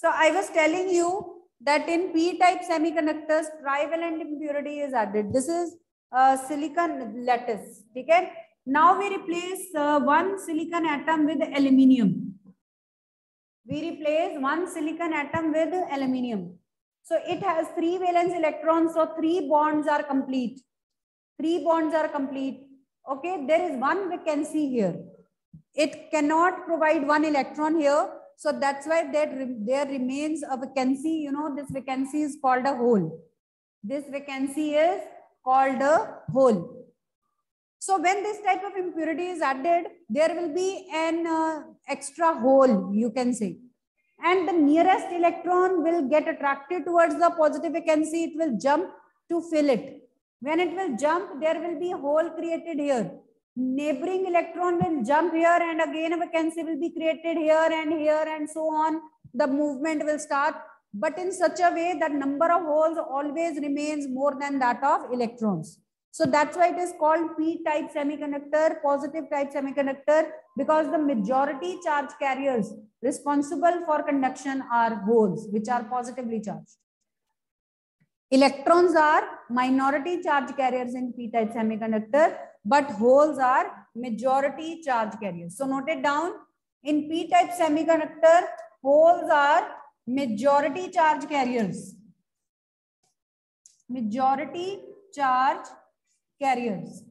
So I was telling you that in p-type semiconductors, trivalent impurity is added. This is uh, silicon lattice. Okay. Now we replace uh, one silicon atom with aluminium. We replace one silicon atom with aluminium. So it has three valence electrons. So three bonds are complete. Three bonds are complete. Okay. There is one vacancy here. It cannot provide one electron here. So that's why there, there remains a vacancy. You know, this vacancy is called a hole. This vacancy is called a hole. So when this type of impurity is added, there will be an uh, extra hole, you can say. And the nearest electron will get attracted towards the positive vacancy. It will jump to fill it. When it will jump, there will be a hole created here. Neighboring electron will jump here and again a vacancy will be created here and here and so on. The movement will start, but in such a way that number of holes always remains more than that of electrons. So that's why it is called p-type semiconductor, positive type semiconductor, because the majority charge carriers responsible for conduction are holes, which are positively charged. Electrons are minority charge carriers in p-type semiconductor, but holes are majority charge carriers. So note it down. In p-type semiconductor, holes are majority charge carriers. Majority charge carriers.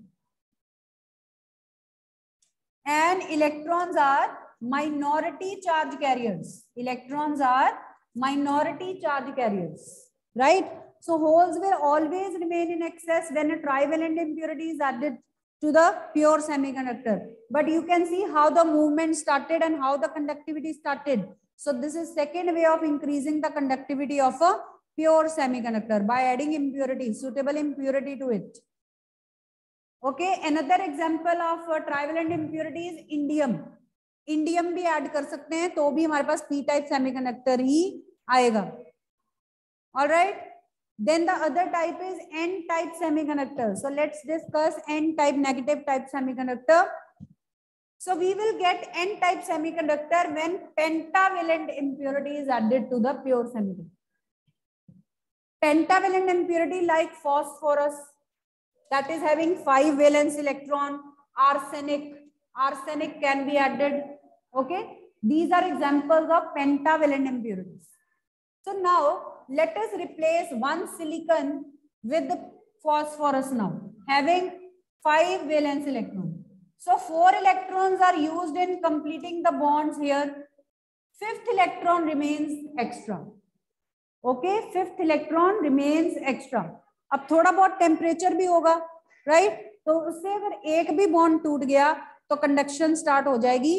And electrons are minority charge carriers. Electrons are minority charge carriers, right? So holes will always remain in excess when a trivalent impurity is added to the pure semiconductor. But you can see how the movement started and how the conductivity started. So this is second way of increasing the conductivity of a pure semiconductor by adding impurity, suitable impurity to it. Okay, another example of uh, trivalent impurity is indium. Indium भी add कर सकते हैं तो भी हमारे पास p type semiconductor ही आएगा. All right. Then the other type is n type semiconductor. So let's discuss n type negative type semiconductor. So we will get n type semiconductor when pentavalent impurity is added to the pure semiconductor. Pentavalent impurity like phosphorus, that is having five valence electron, arsenic, arsenic can be added. Okay. These are examples of pentavalent impurities. So now let us replace one silicon with the phosphorus now, having five valence electrons. So four electrons are used in completing the bonds here. Fifth electron remains extra. Okay, fifth electron remains extra. अब थोड़ा बहुत temperature भी होगा right तो उससे अगर एक भी बॉन्ड टूट गया तो कंडक्शन स्टार्ट हो जाएगी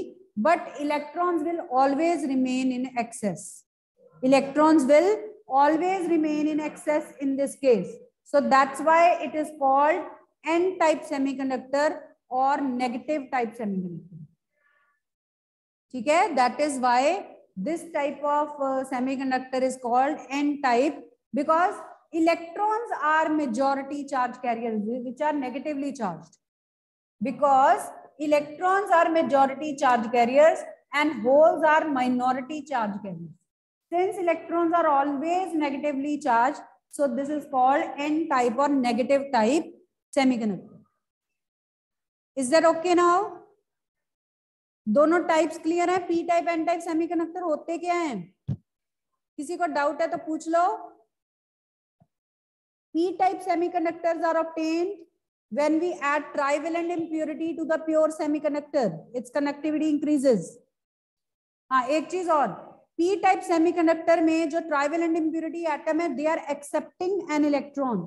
but electrons will always remain in excess electrons will always remain in excess in this case. So that's why it is called N-type semiconductor or negative type semiconductor. Okay, that is why this type of uh, semiconductor is called N-type because electrons are majority charge carriers which are negatively charged because electrons are majority charge carriers and holes are minority charge carriers. Since electrons are always negatively charged so this is called n type or negative type semiconductor is that okay now दोनों types clear है P type N type semiconductor होते क्या हैं किसी को doubt है तो पूछ लो P-type semiconductors are obtained when we add trivalent impurity to the pure semiconductor. Its conductivity increases. हाँ एक चीज़ और p type semiconductor में जो trivalent impurity atom है they are accepting an electron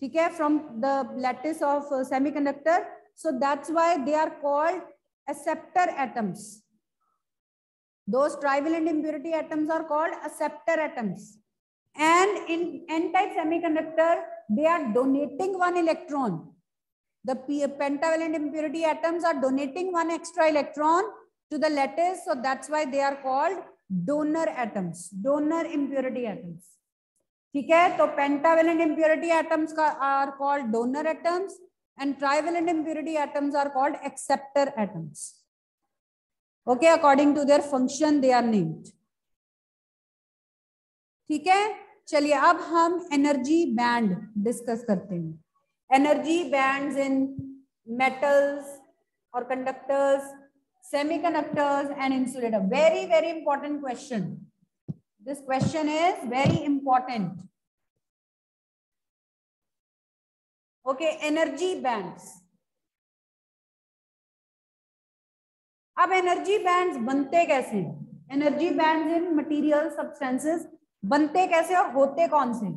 ठीक है from the lattice of uh, semiconductor so that's why they are called acceptor atoms those trivalent impurity atoms are called acceptor atoms And in n-type semiconductor, they are donating one electron. The pentavalent impurity atoms are donating one extra electron to the lattice. So that's why they are called donor atoms donor impurity atoms ठीक है? तो pentavalent impurity atoms का are called donor atoms and trivalent impurity atoms are called acceptor atoms okay according to their function they are named ठीक है? चलिए, अब हम energy band discuss करते हैं. एनर्जी बैंड्स इन मेटल्स और conductors semiconductors and insulator very very important question this question is very important okay energy bands अब energy bands बनते कैसे energy bands in material substances बनते कैसे और होते कौन से?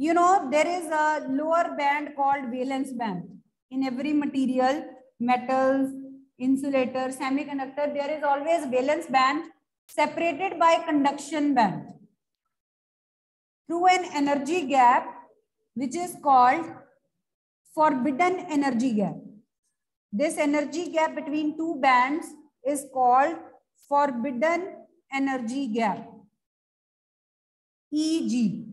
You know there is a lower band called valence band in every material metals insulator semiconductor there is always valence band separated by conduction band through an energy gap which is called forbidden energy gap this energy gap between two bands is called forbidden energy gap, EG.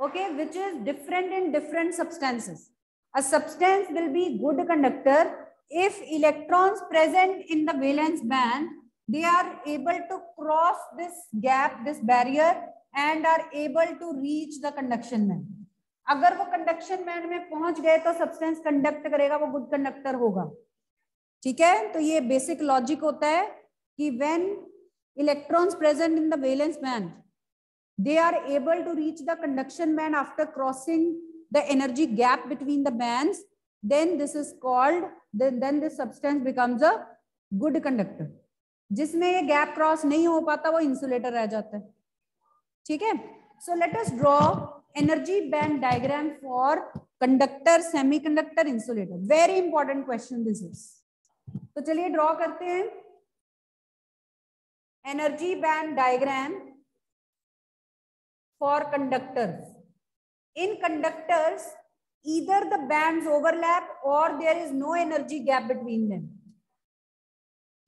Okay, which is different in different substances. A substance will be good conductor if electrons present in the valence band, they are able to cross this gap, this barrier and are able to reach the conduction band. अगर वो conduction band में पहुँच गए तो substance conduct करेगा वो good conductor होगा ठीक है तो ये बेसिक लॉजिक होता है कि when electrons present in the valence band they are able to reach the conduction band after crossing the energy gap between the bands then this is called then this substance becomes a good conductor जिसमें ये gap cross नहीं हो पाता, वो insulator रह जाता है। ठीक है? So let us draw energy band diagram for conductor, semiconductor, insulator. Very important question this is. तो चलिए ड्रॉ करते हैं। Energy band diagram for conductors in conductors either the bands overlap or there is no energy gap between them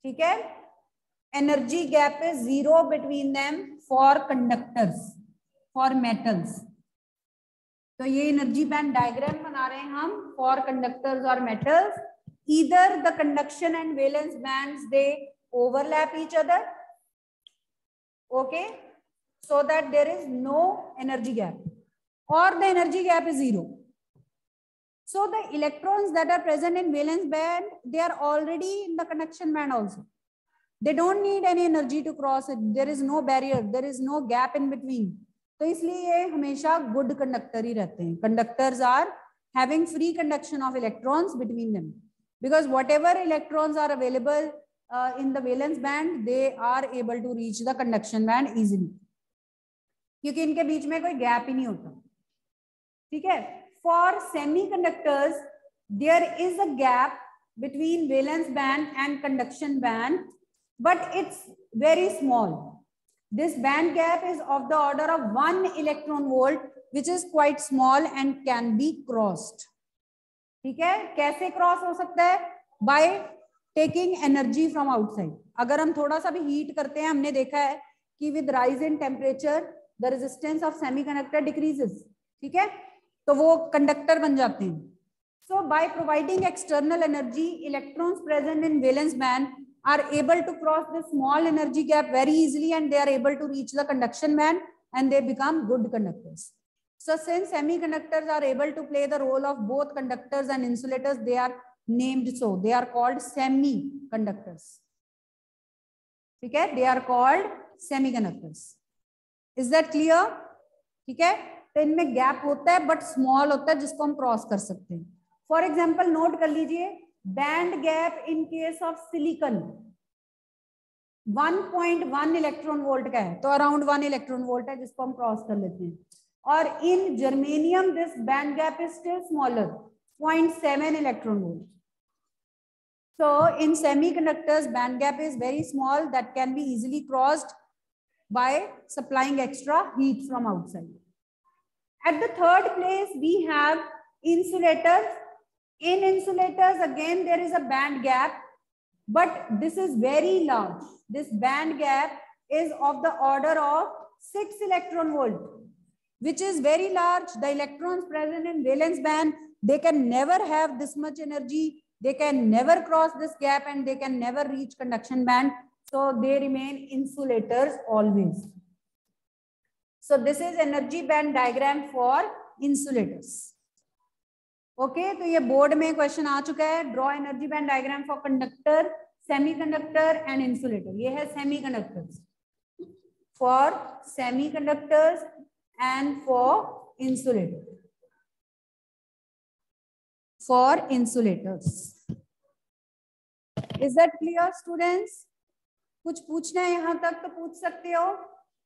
ठीक है energy gap is zero between them for conductors for metals तो ये energy band diagram बना रहे हैं हम for conductors और metals इधर the conduction and valence bands they overlap each other okay so that there is no energy gap और the energy gap is zero so the electrons that are present in valence band they are already in the conduction band also they don't need any energy to cross it there is no barrier there is no gap in between तो इसलिए ये हमेशा good conductor ही रहते हैं conductors are having free conduction of electrons between them because whatever electrons are available uh, in the valence band they are able to reach the conduction band easily क्योंकि इनके बीच में कोई गैप ही नहीं होता ठीक है for semiconductors there is a gap between valence band and conduction band but it's very small This band gap is of the order of one electron volt, which is quite small and can be crossed. ठीक है कैसे cross हो सकता है by taking energy from outside अगर हम थोड़ा सा भी हीट करते हैं हमने देखा है कि with rise in temperature the resistance of semiconductor decreases ठीक है तो वो कंडक्टर बन जाते हैं। So by providing external energy electrons present in valence band are able to cross the small energy gap very easily and they are able to reach the conduction band and they become good conductors so since semi are able to play the role of both conductors and insulators they are named so they are called semiconductors ठीक है? They are called semiconductors is that clear ठीक है? तो इनमें gap होता है but small होता है, जिसको हम क्रॉस कर सकते हैं। फॉर एग्ज़ाम्पल नोट कर लीजिए band gap in case of silicon 1.1 electron volt का है तो अराउंड वन इलेक्ट्रॉन वोल्ट है, जिसको हम क्रॉस कर लेते हैं। और in germanium this band gap is still smaller 0.7 electron volt so, in semiconductors, band gap is very small, that can be easily crossed by supplying extra heat from outside at the third place we have insulators In insulators, again, there is a band gap, but this is very large. This band gap is of the order of 6 electron volt, which is very large. The electrons present in valence band, they can never have this much energy. They can never cross this gap and they can never reach conduction band. So they remain insulators always. So this is energy band diagram for insulators. Okay, तो ये board में question आ चुका है. Draw energy band diagram for conductor semiconductor and insulator ये है semiconductors for semiconductors and for insulator for insulators is that clear students कुछ पूछना है यहाँ तक तो पूछ सकते हो?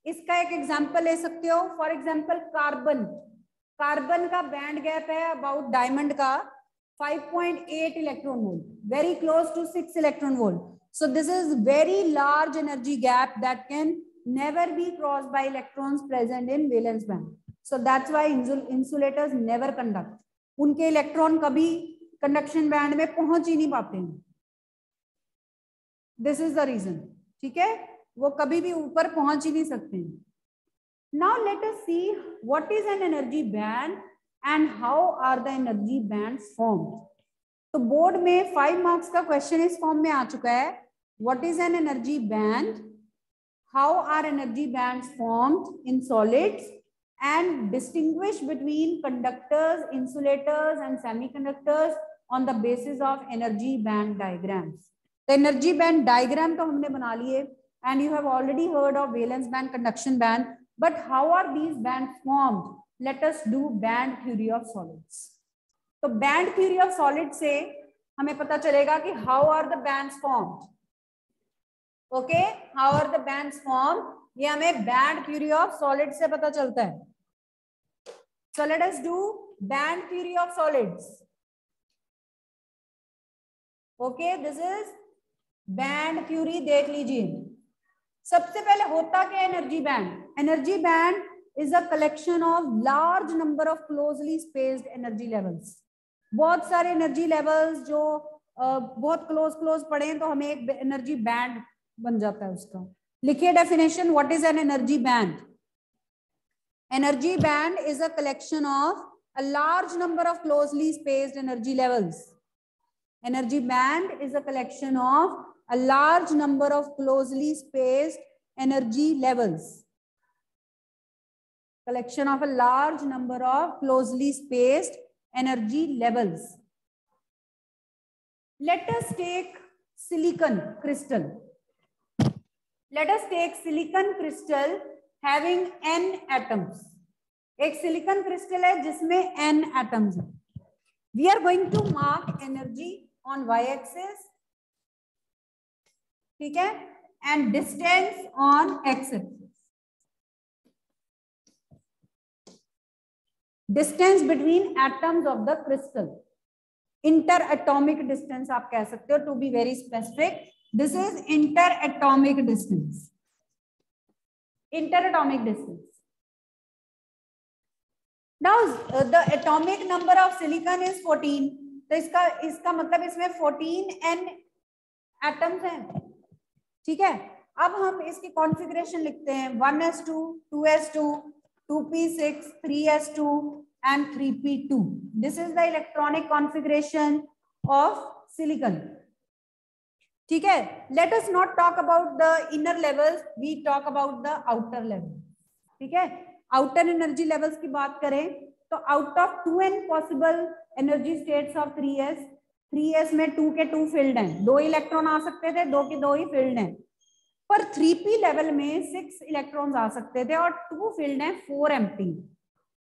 इसका एक एग्ज़ाम्पल ले सकते हो. फॉर एग्ज़ाम्पल कार्बन कार्बन का बैंड गैप है अबाउट डायमंड का. 5.8 electron volt very close to 6 electron volt so this is very large energy gap that can never be crossed by electrons present in valence band. So, that's why insulators never conduct. उनके electron कभी conduction band में पहुँच ही नहीं पाते हैं. This is the reason ठीक है? वो कभी भी ऊपर पहुँच ही नहीं सकते now let us see what is an energy band and how are the energy band form तो बोर्ड में फाइव मार्क्स का क्वेश्चन इस फॉर्म में आ चुका है। What is an energy band how are energy band formed in solids and distinguish between conductors, insulators and semiconductors on the basis of energy band diagrams. The energy band diagram तो हमने बना लिए and you have already heard of valence band, conduction band. But how are these bands formed? Let us do band theory of solids. तो band theory of solids से हमें पता चलेगा कि how are the bands formed? Okay, how are the bands formed? ये हमें band theory of solids से पता चलता है. So let us do band theory of solids. Okay, this is band theory देख लीजिए सबसे पहले होता क्या energy band energy band is a collection of large number of closely spaced energy levels बहुत सारे एनर्जी लेवल्स जो बहुत क्लोज क्लोज पड़े तो हमें एक एनर्जी बैंड बन जाता है उसका। लिखिए definition what is an energy band energy band is a collection of a large number of closely spaced energy levels. Energy band is a collection of a large number of closely spaced energy levels. Collection of a large number of closely spaced energy levels. Let us take silicon crystal. Let us take silicon crystal having n atoms. एक silicon crystal है जिसमें n atoms है. We are going to mark energy on y axis ठीक है? And distance on X axis distance between atoms of the crystal interatomic distance आप कह सकते हो to be very specific this is interatomic distance interatomic distance now the atomic number of silicon is 14 तो इसका इसका मतलब इसमें 14 एन एटम्स हैं। ठीक है? अब हम इसकी कॉन्फ़िगरेशन लिखते हैं। One S two two S two two P six three S two and three P two this is the electronic configuration of silicon ठीक है? Let us not talk about the inner levels we talk about the outer level ठीक है? Outer energy levels की बात करें तो out of two N possible energy states of three S three S में two के टू फ़ील्ड हैं। दो इलेक्ट्रॉन आ सकते थे, दो के दो ही फ़ील्ड हैं। पर थ्री पी लेवल में सिक्स इलेक्ट्रॉन्स आ सकते थे और टू फ़ील्ड हैं फोर एम्प्टी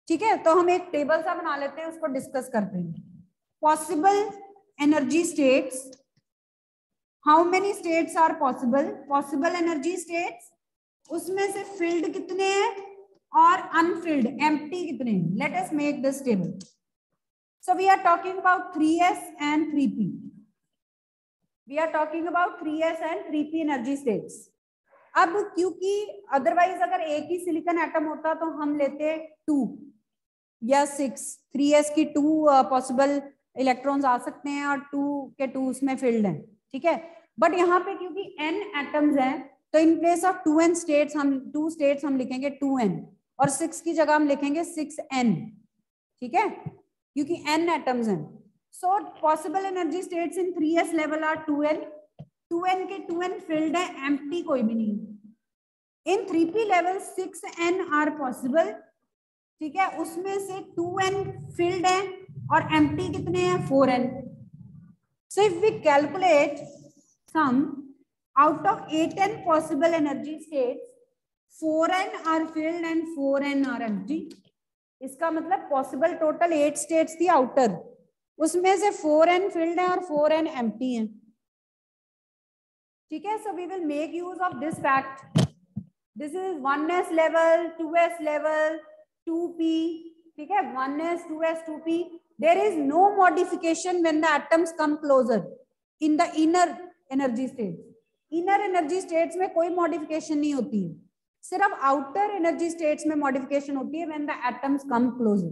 ठीक है तो हम एक टेबल सा बना लेते हैं, उसको डिस्कस करते हैं। Possible energy states. How many states are possible possible energy states उसमें से फ़ील्ड कितने हैं? और अनफिल्ड एम्प्टी कितने हैं? Let us make this table So, we are talking about 3s and 3p. We are talking about 3s and 3p energy states. अब क्योंकि otherwise अगर एक ही सिलिकॉन एटम होता तो हम लेते टू या सिक्स थ्री एस की टू पॉसिबल इलेक्ट्रॉन्स आ सकते हैं और टू के टू उसमें फिल्ड हैं, ठीक है बट यहाँ पे क्योंकि एन एटम्स हैं तो in place of two N states हम टू स्टेट्स हम लिखेंगे टू एन और सिक्स की जगह हम लिखेंगे सिक्स एन ठीक है क्योंकि एन एटम्स हैं। So possible energy states in three S level are two N two N के टू एन फ़ील्ड है एम्प्टी कोई भी नहीं। In three P level six N are possible ठीक है, उसमें से टू एन फिल्ड है और एम कितने हैं? Four N so if we calculate sum N possible energy state four N are filled and four N are M इसका मतलब पॉसिबल टोटल एट स्टेट्स थी आउटर उसमें से फोर एन फिल्ड है और फोर एन एम है। ठीक है? So we will make use of this fact this is one S level two S level two P ठीक है? One S two S two P there is no modification when the atoms come closer in the inner energy state inner energy states में कोई modification नहीं होती। है सिर्फ़ outer energy states में modification होती है when the atoms come closer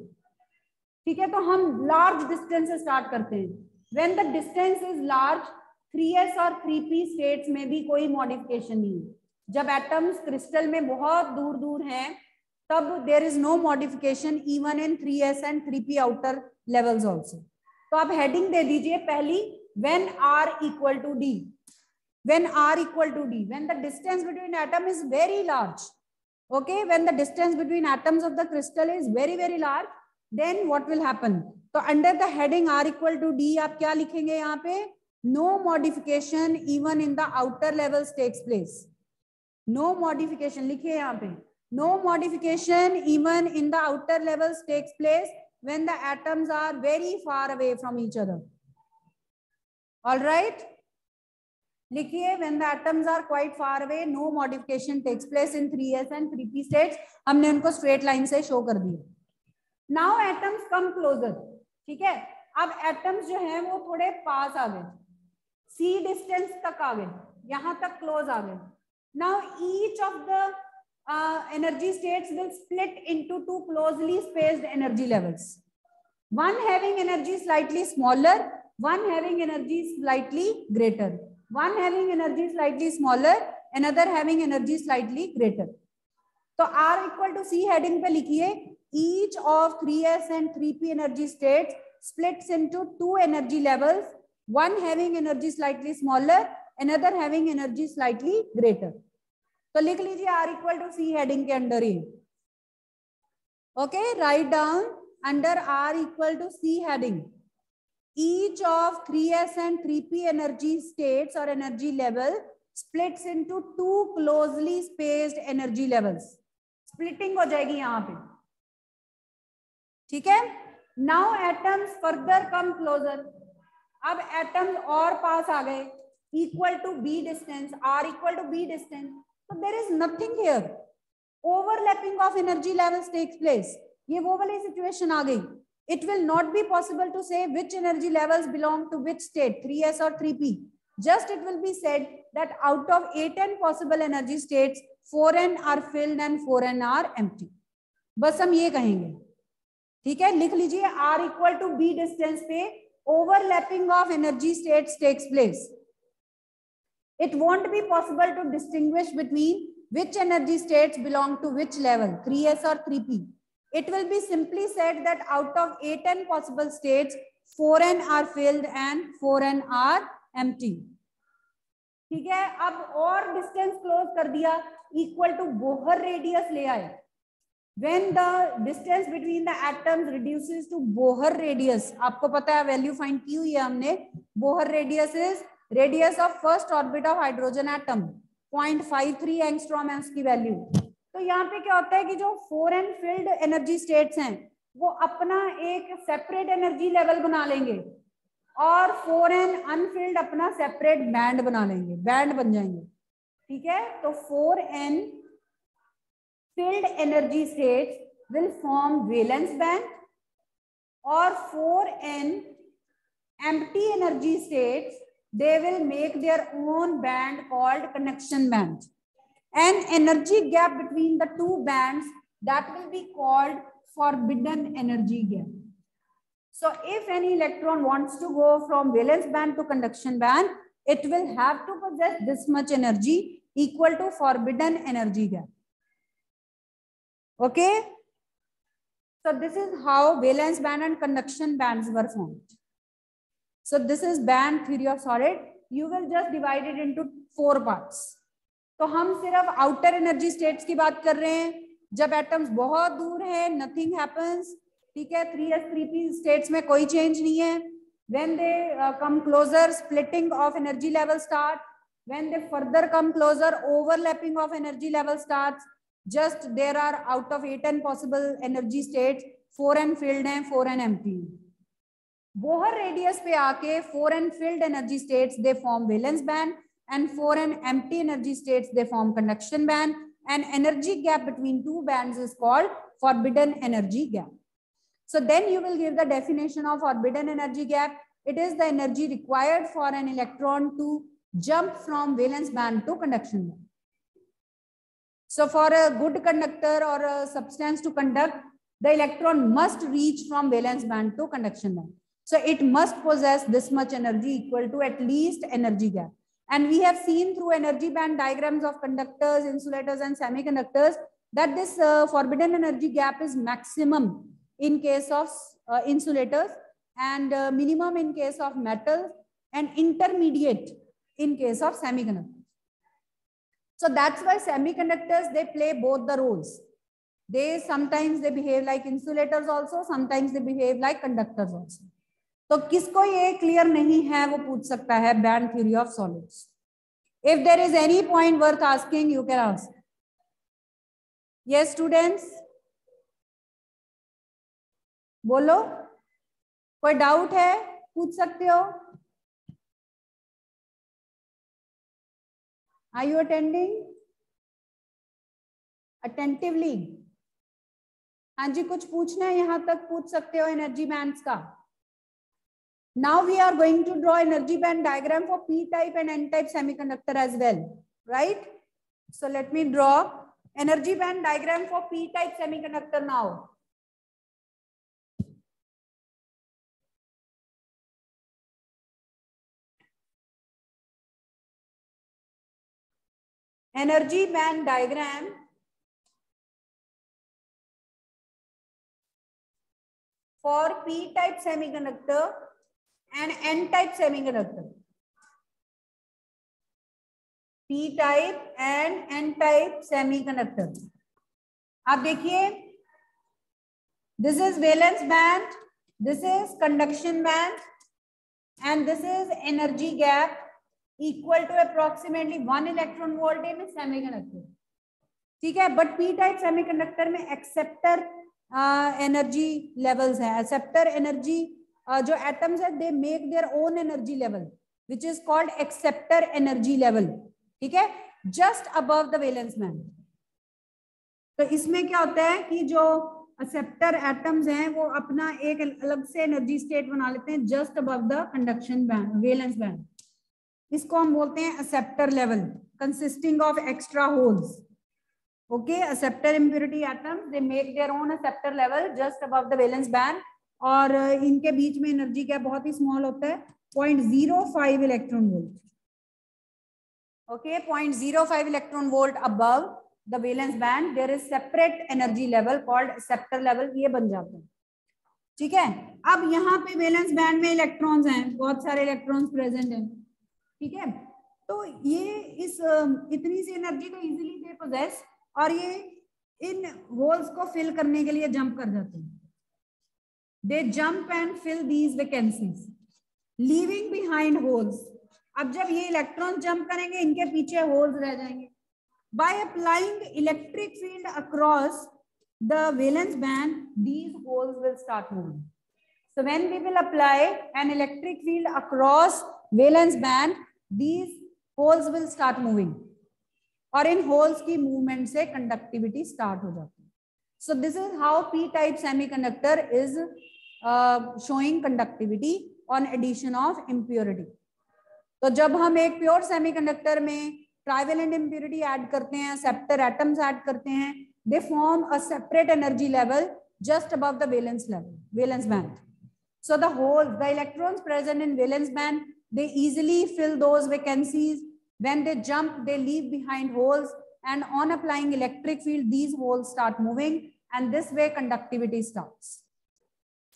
ठीक है तो हम लार्ज डिस्टेंस स्टार्ट करते हैं। When the distance is large 3s और 3p स्टेट्स में भी कोई मॉडिफिकेशन नहीं जब एटम्स क्रिस्टल में बहुत दूर दूर हैं, तब there is no modification even in 3s and 3p outer levels also तो आप हेडिंग दे दीजिए पहली when r equal to d when r equal to d when the distance between atom is very large okay when the distance between atoms of the crystal is very very large then what will happen? So under the heading r equal to d aap kya likhenge yahan pe? No modification even in the outer levels takes place. No modification yahan pe. No modification even in the outer levels takes place when the atoms are very far away from each other. All right लिखिए when the atoms are quite far away no modification takes place in three and three states हमने उनको straight line से show कर दिया। Now atoms come closer ठीक है? अब atoms जो है, वो थोड़े पास आ गए। सी डिस्टेंस तक आ गए, यहाँ तक क्लोज आ गए। Now each of the energy states will split into two closely spaced energy levels one having energy slightly smaller one having energy slightly greater one having energy slightly smaller another having energy slightly greater तो R equal to C heading पे लिखिए each of 3s and 3p energy states splits into two energy levels one having energy slightly smaller another having energy slightly greater तो लिख लीजिए R equal to C heading के under ही okay write down under R equal to C heading each of 3s and 3p energy states or energy level splits into two closely spaced energy levels. Splitting हो जाएगी यहाँ पे। ठीक है? Now atoms further come closer अब एटम्स और पास आ गए। Equal to B distance are equal to B distance तो there is nothing here overlapping of energy levels takes place ये वो वाली सिचुएशन आ गई। it will not be possible to say which energy levels belong to which state 3s or 3p just it will be said that out of 8n possible energy states 4n are filled and 4n are empty बस हम ये कहेंगे ठीक है लिख लीजिए r equal to b distance पे overlapping of energy states takes place it won't be possible to distinguish between which energy states belong to which level 3s or 3p it will be simply said that out of 8n possible states 4n are filled and 4n are empty. ठीक है? अब और distance close कर दिया equal to Bohr radius ले आए। When the distance between the atoms reduces to Bohr radius आपको पता है वैल्यू फाइंड की हुई है हमने? Bohr radius is radius of first orbit of hydrogen atom 0.53 angstrom five की वैल्यू तो यहाँ पे क्या होता है कि जो four N filled energy states हैं, वो अपना एक सेपरेट एनर्जी लेवल बना लेंगे और फोर एन अनफिल्ड अपना सेपरेट बैंड बना लेंगे बैंड बन जाएँगे। ठीक है? तो four N filled energy states will form valence band और four N empty energy states they will make their own band called connection band an energy gap between the two bands that will be called forbidden energy gap. So if any electron wants to go from valence band to conduction band, it will have to possess this much energy equal to forbidden energy gap. Okay. So this is how valence band and conduction bands were formed. So this is band theory of solid. You will just divide it into four parts. तो हम सिर्फ़ outer energy states की बात कर रहे हैं। जब atoms बहुत दूर है नथिंग हैपन्स ठीक है? Three S three P states में कोई चेंज नहीं है। When they come closer splitting of energy level start when they further come closer overlapping of energy level start just there are out of eight N possible energy state four N filled है four N empty Bohr radius पे आके four N filled energy states they form valence band and four and empty energy states they form conduction band. And energy gap between two bands is called forbidden energy gap. So then you will give the definition of forbidden energy gap. It is the energy required for an electron to jump from valence band to conduction band. So for a good conductor or a substance to conduct the electron must reach from valence band to conduction band. So it must possess this much energy equal to at least energy gap. And we have seen through energy band diagrams of conductors, insulators, and semiconductors that this uh, forbidden energy gap is maximum in case of uh, insulators and uh, minimum in case of metals and intermediate in case of semiconductors. So that's why semiconductors, they play both the roles. They sometimes they behave like insulators also, sometimes they behave like conductors also. तो किसको ये clear नहीं है, वो पूछ सकता है band theory of solids if there is any point worth asking you can ask yes students बोलो। कोई डाउट है? पूछ सकते हो? आई यू अटेंडिंग अटेंटिवली हाँ जी, कुछ पूछना है यहाँ तक? पूछ सकते हो एनर्जी बैंड्स का। Now we are going to draw energy band diagram for p-type and n-type semiconductor as well, right? So let me draw energy band diagram for p-type semiconductor now. Energy band diagram for p-type semiconductor and n-type semiconductor. p-type and n-type semiconductor. आप देखिए this is valence band, this is conduction band, and this is energy gap equal to approximately one electron volt in semiconductor. ठीक है but P type semiconductor में acceptor energy levels है acceptor energy जो atoms है they make their own energy level which is called acceptor energy level ठीक है? Just above the valence तो इसमें क्या होता है कि जो एक्सेप्टर एटम्स हैं, वो अपना एक अलग से एनर्जी स्टेट बना लेते हैं just above the conduction band valence band इसको हम बोलते हैं acceptor level consisting of extra holes okay acceptor impurity atoms they make their own acceptor level just the valence band और इनके बीच में एनर्जी क्या बहुत ही स्मॉल होता है point zero five electron volt okay point zero five electron volt above the valence band there is separate energy level called acceptor level ये बन जाते हैं। ठीक है? अब यहाँ पे वेलेंस बैंड में इलेक्ट्रॉन्स हैं, बहुत सारे इलेक्ट्रॉन्स प्रेजेंट हैं। ठीक है? तो ये इस इतनी सी एनर्जी को इजीली दे पोजेस और ये इन होल्स को फिल करने के लिए जंप कर जाते हैं। they jump and fill these vacancies leaving behind holes अब जब ये इलेक्ट्रॉन जंप करेंगे इनके पीछे होल्स रह जाएंगे by applying electric field across the valence band these holes will start moving so when we will apply an electric field across valence band these holes will start moving और इन holes की movement से conductivity start हो जाती है so this is how P type semiconductor is showing conductivity on addition of impurity तो जब हम एक प्योर सेमी कंडक्टर में ट्राइवल एंड इम्प्योरिटी एड करते हैं सेप्टर एटम्स ऐड करते हैं they form a separate energy level just above the valence level valence band so the hole the electrons present in valence band they easily fill those vacancies when they jump they leave behind holes and on applying electric field these holes start moving and this way conductivity start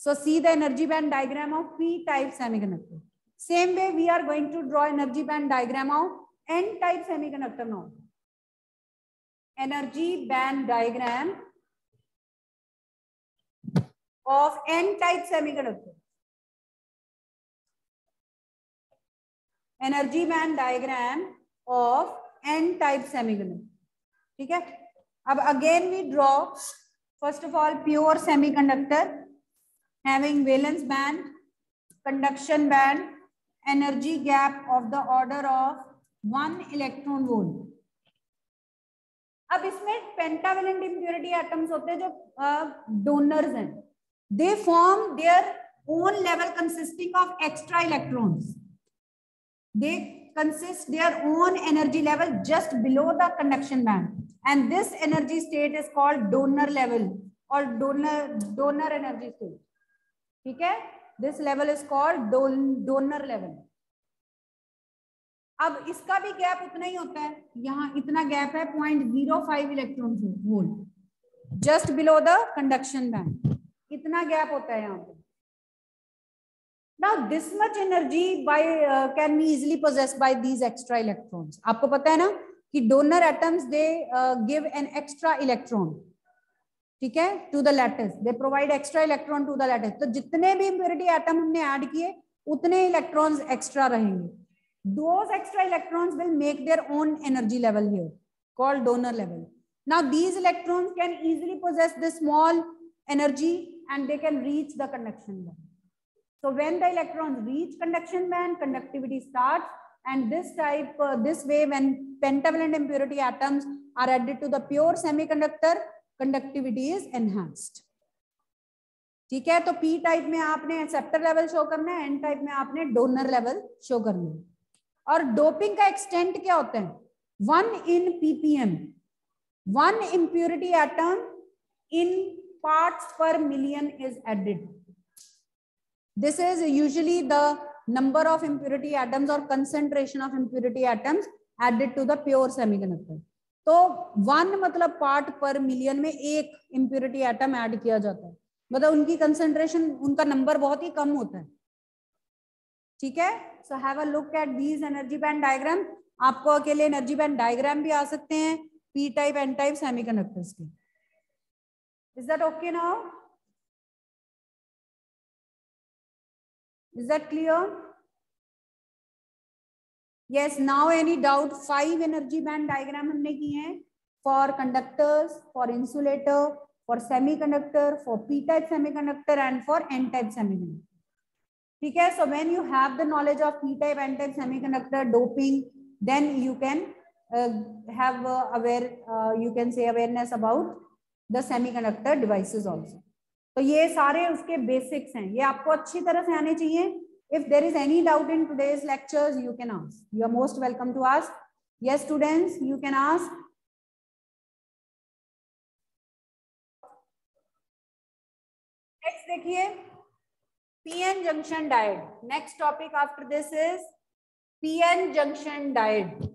So see the energy band diagram of p-type semiconductor. Same way we are going to draw energy band diagram of n-type semiconductor now. energy band diagram of n-type semiconductor. Energy band diagram of n-type semiconductor. ठीक है अब again we draw first of all pure semiconductor having valence band, conduction band, energy gap of the order of one electron volt. अब इसमें pentavalent impurity atoms होते हैं जो donors हैं they form their own level consisting of extra electrons they consist their own energy level just below the conduction band and this energy state is called donor level or donor donor energy state ठीक है? This level is called donor level अब इसका भी gap उतना ही होता है। यहाँ इतना गैप है point zero five electron volt just below the conduction band इतना गैप होता है यहाँ पर ना this much energy by can be easily प्रोजेस by these extra electrons आपको पता है ना कि donor atoms they give an extra electron ठीक है? To the lattice they provide extra electron to the lattice तो जितने भी इम्प्योरिटी एटम हमने ऐड किए, उतने इलेक्ट्रॉन्स एक्स्ट्रा रहेंगे। Those extra electrons will make their own energy level here called donor level now these electrons can easily possess the small energy and they can reach the conduction band so when the electron reach conduction band conductivity start and this type this way when pentavalent atoms are added to the pure semiconductor conductivity is enhanced. ठीक है? तो P type में आपने acceptor level show करना है N type में आपने donor level show करना है। और डोपिंग का एक्सटेंट क्या होता है? One in PPM one impurity atom in parts per million is added this is usually the number of impurity atoms और concentration of impurity atoms added to the pure semiconductor तो one मतलब part per million में एक impurity atom add किया जाता है। मतलब उनकी कंसेंट्रेशन उनका नंबर बहुत ही कम होता है। ठीक है? So have a look at these energy band diagram आपको अकेले एनर्जी बैंड डायग्राम भी आ सकते हैं P type N type semiconductors के। Is that okay now is that clear yes now any doubt five energy band diagram हमने किए हैं for conductors for insulator for semiconductor for P type semiconductor and for N type semiconductor ठीक है? So when you have the knowledge of P type N type semiconductor doping then you can have aware you can say awareness about the semiconductor devices also तो ये सारे उसके basics हैं। ये आपको अच्छी तरह से आने चाहिए। If there is any doubt in today's lectures you can ask you are most welcome to ask yes students you can ask next देखिए PN junction diode. Next topic after this is PN junction diode.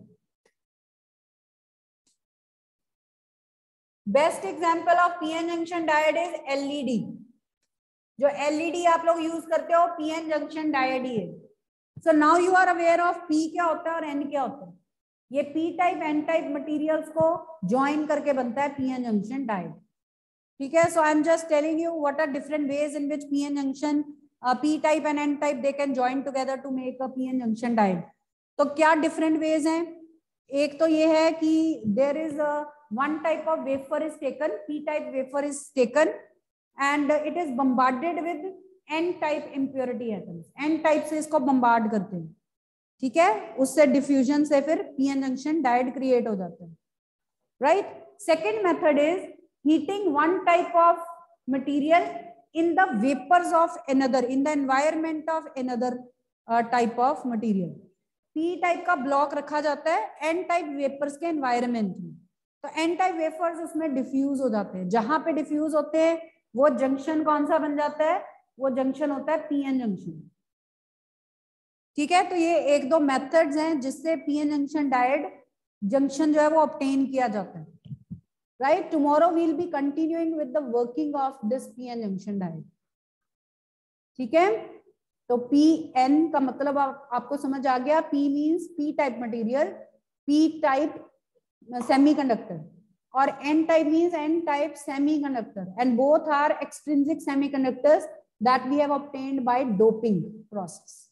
Best example of PN junction diode is LED. जो LED आप लोग use करते हो PN junction diode he so now you are aware of P क्या होता है और N क्या होता है? ये P type N type materials को ज्वाइन करके बनता है PN junction diode ठीक है? So I am just telling you what are different ways in which PN junction P type and N type they can join together to make a P N junction diode तो क्या different veg हैं? एक तो ये है कि there is one type of wafer is taken P type wafer is taken and it is bombarded with N type impurity atoms N type से इसको बम्बार्ड करते हैं। ठीक है? उससे डिफ्यूजन से फिर P N junction diode create हो जाते हैं। Right second method is heating one type of material in the vapors another in the environment of another uh, type of material. P type का ब्लॉक रखा जाता है n type vapours के environment में। तो n टाइप वेपर्स उसमें diffuse हो जाते हैं। जहाँ पे डिफ्यूज होते हैं वो जंक्शन कौन सा बन जाता है? वो जंक्शन होता है पीएन जंक्शन। ठीक है? तो ये एक दो मेथड्स हैं जिससे पीएन जंक्शन डायड जंक्शन जो है वो ऑप्टेन किया जाता है। Right? Tomorrow we'll be continuing with the working of this pn junction diode ठीक है? तो पी एन का मतलब आप, आपको समझ आ गया। P means P type material P type semiconductor or n type means n type semiconductor. And both are extrinsic semiconductors that we have obtained by doping process